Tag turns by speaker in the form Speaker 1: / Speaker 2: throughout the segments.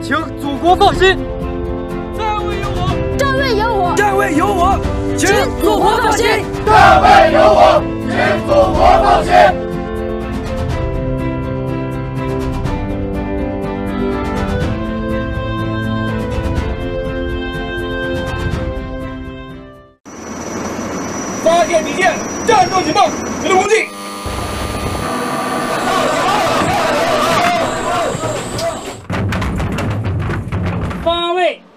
Speaker 1: 请祖国放心。
Speaker 2: 站位有我，
Speaker 3: 站位有我，
Speaker 4: 站位有我，
Speaker 3: 请祖国放心。
Speaker 5: 站位有我，请祖国放心。
Speaker 6: 发现敌舰，战斗警报，指令攻击。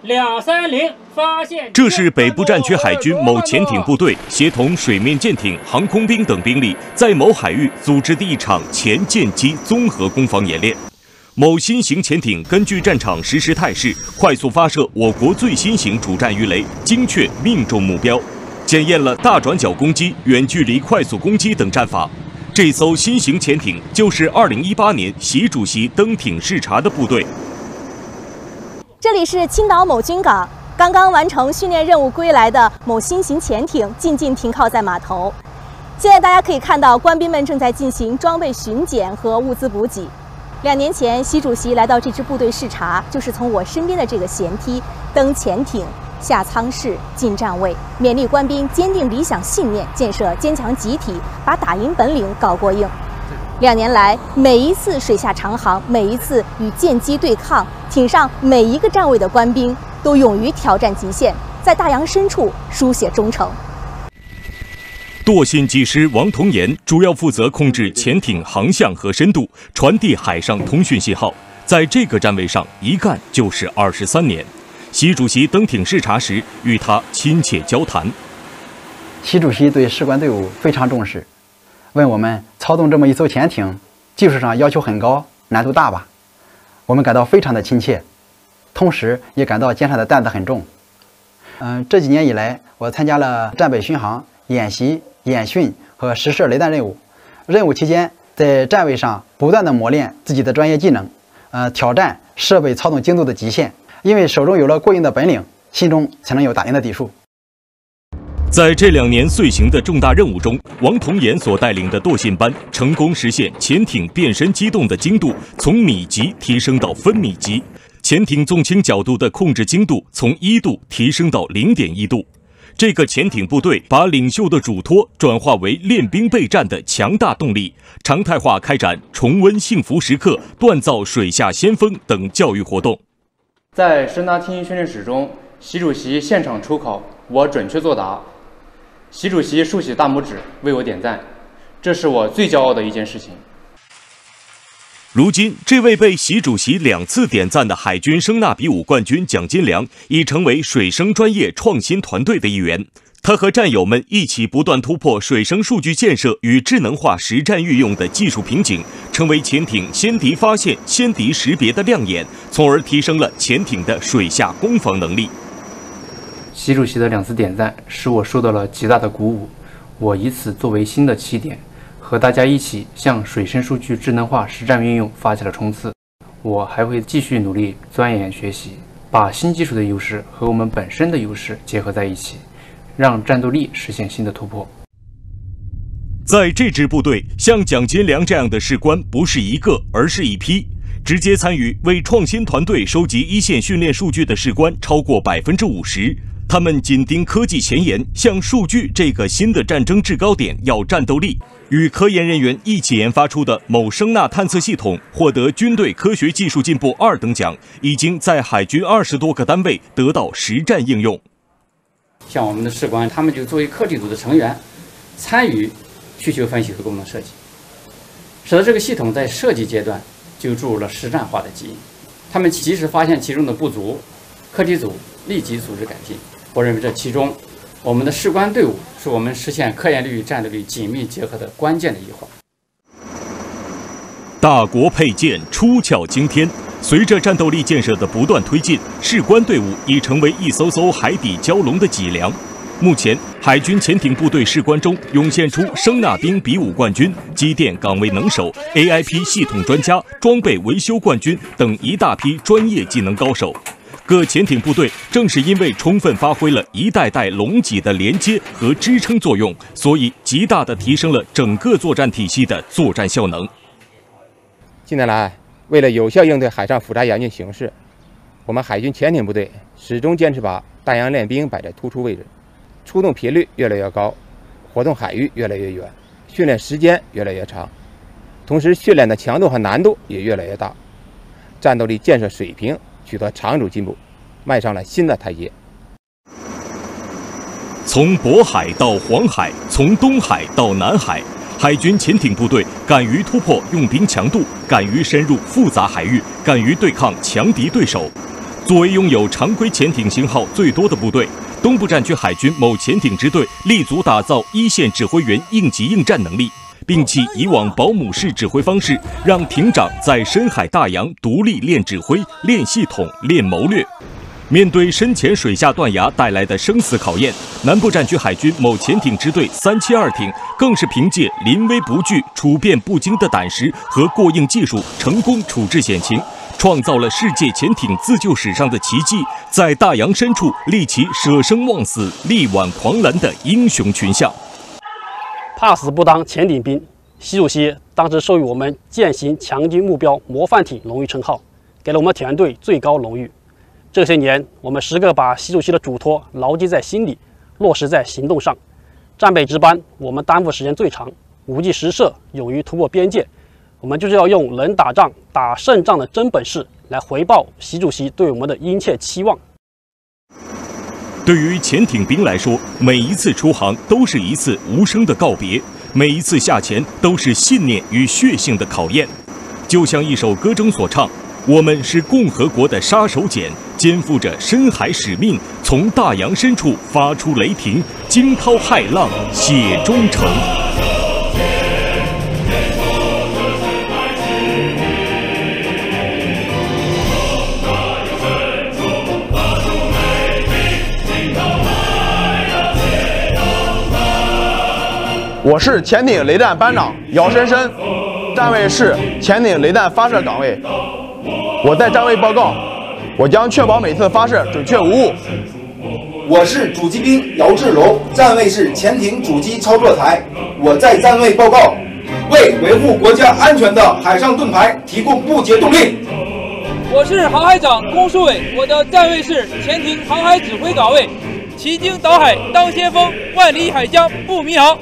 Speaker 2: 两三零，发现。
Speaker 7: 这是北部战区海军某潜艇部队协同水面舰艇、航空兵等兵力，在某海域组织的一场前舰机综合攻防演练。某新型潜艇根据战场实时态势，快速发射我国最新型主战鱼雷，精确命中目标。检验了大转角攻击、远距离快速攻击等战法。这艘新型潜艇就是2018年习主席登艇视察的部队。
Speaker 3: 这里是青岛某军港，刚刚完成训练任务归来的某新型潜艇静静停靠在码头。现在大家可以看到，官兵们正在进行装备巡检和物资补给。两年前，习主席来到这支部队视察，就是从我身边的这个舷梯登潜艇。下舱室进站位，勉励官兵坚定理想信念，建设坚强集体，把打赢本领搞过硬。两年来，每一次水下长航，每一次与舰机对抗，艇上每一个站位的官兵都勇于挑战极限，在大洋深处书写忠诚。
Speaker 7: 舵信技师王同岩主要负责控制潜艇航向和深度，传递海上通讯信号。在这个站位上一干就是二十三年。习主席登艇视察时，与他亲切交谈。
Speaker 8: 习主席对士官队伍非常重视，问我们操纵这么一艘潜艇，技术上要求很高，难度大吧？我们感到非常的亲切，同时也感到肩上的担子很重。嗯，这几年以来，我参加了战备巡航演习、演训和实射雷弹任务。任务期间，在站位上不断的磨练自己的专业技能，呃，挑战设备操纵精度的极限。因为手中有了过硬的本领，心中才能有打赢的底数。
Speaker 7: 在这两年遂行的重大任务中，王同岩所带领的舵信班成功实现潜艇变身机动的精度从米级提升到分米级，潜艇纵倾角度的控制精度从一度提升到零点一度。这个潜艇部队把领袖的嘱托转化为练兵备战的强大动力，常态化开展重温幸福时刻、锻造水下先锋等教育活动。
Speaker 9: 在声纳听训练室中，习主席现场出考，我准确作答。习主席竖起大拇指为我点赞，这是我最骄傲的一件事情。
Speaker 7: 如今，这位被习主席两次点赞的海军声纳比武冠军蒋金良，已成为水声专业创新团队的一员。他和战友们一起不断突破水声数据建设与智能化实战运用的技术瓶颈，成为潜艇先敌发现、先敌识别的亮眼，从而提升了潜艇的水下攻防能力。
Speaker 9: 习主席的两次点赞使我受到了极大的鼓舞，我以此作为新的起点，和大家一起向水声数据智能化实战运用发起了冲刺。我还会继续努力钻研学习，把新技术的优势和我们本身的优势结合在一起。让战斗力实现新的突破。
Speaker 7: 在这支部队，像蒋金良这样的士官不是一个，而是一批。直接参与为创新团队收集一线训练数据的士官超过百分之五十。他们紧盯科技前沿，向数据这个新的战争制高点要战斗力。与科研人员一起研发出的某声纳探测系统获得军队科学技术进步二等奖，已经在海军二十多个单位得到实战应用。
Speaker 10: 像我们的士官，他们就作为课题组的成员，参与需求分析和功能设计，使得这个系统在设计阶段就注入了实战化的基因。他们及时发现其中的不足，课题组立即组织改进。我认为这其中，我们的士官队伍是我们实现科研力与战斗力紧密结合的关键的一环。
Speaker 7: 大国配舰，出鞘惊天。随着战斗力建设的不断推进，士官队伍已成为一艘艘海底蛟龙的脊梁。目前，海军潜艇部队士官中涌现出声纳兵比武冠军、机电岗位能手、AIP 系统专家、装备维修冠军等一大批专业技能高手。各潜艇部队正是因为充分发挥了一代代龙脊的连接和支撑作用，所以极大地提升了整个作战体系的作战效能。
Speaker 11: 近年来，为了有效应对海上复杂严峻形势，
Speaker 1: 我们海军潜艇部队始终坚持把大洋练兵摆在突出位置，出动频率越来越高，活动海域越来越远，训练时间越来越长，同时训练的强度和难度也越来越大，战斗力建设水平取得长足进步，迈上了新的台阶。
Speaker 7: 从渤海到黄海，从东海到南海，海军潜艇部队敢于突破用兵强度，敢于深入复杂海域，敢于对抗强敌对手。作为拥有常规潜艇型号最多的部队，东部战区海军某潜艇支队立足打造一线指挥员应急应战能力，摒弃以往保姆式指挥方式，让艇长在深海大洋独立练指挥、练系统、练谋略。面对深潜水下断崖带来的生死考验，南部战区海军某潜艇支队三七二艇更是凭借临危不惧、处变不惊的胆识和过硬技术，成功处置险情，创造了世界潜艇自救史上的奇迹，在大洋深处立起舍生忘死、力挽狂澜的英雄群像。
Speaker 4: 怕死不当潜艇兵，习主席当时授予我们践行强军目标模范艇荣誉称号，给了我们团队最高荣誉。这些年，我们时刻把习主席的嘱托牢记在心里，落实在行动上。战备值班，我们担负时间最长，无计实射，勇于突破边界。我们就是要用能打仗、打胜仗的真本事来回报习主席对我们的殷切期望。
Speaker 7: 对于潜艇兵来说，每一次出航都是一次无声的告别，每一次下潜都是信念与血性的考验。就像一首歌中所唱。我们是共和国的杀手锏，肩负着深海使命，从大洋深处发出雷霆，惊涛骇浪，写忠诚。
Speaker 11: 我是潜艇雷弹班长姚深深，站位是潜艇雷弹发射岗位。我在站位报告，我将确保每次发射准确无误。
Speaker 12: 我是主机兵姚志龙，站位是潜艇主机操作台。我在站位报告，为维护国家安全的海上盾牌提供不竭动力。
Speaker 13: 我是航海长龚书伟，我的站位是潜艇航海指挥岗位，旗经岛海当先锋，万里海疆不迷航。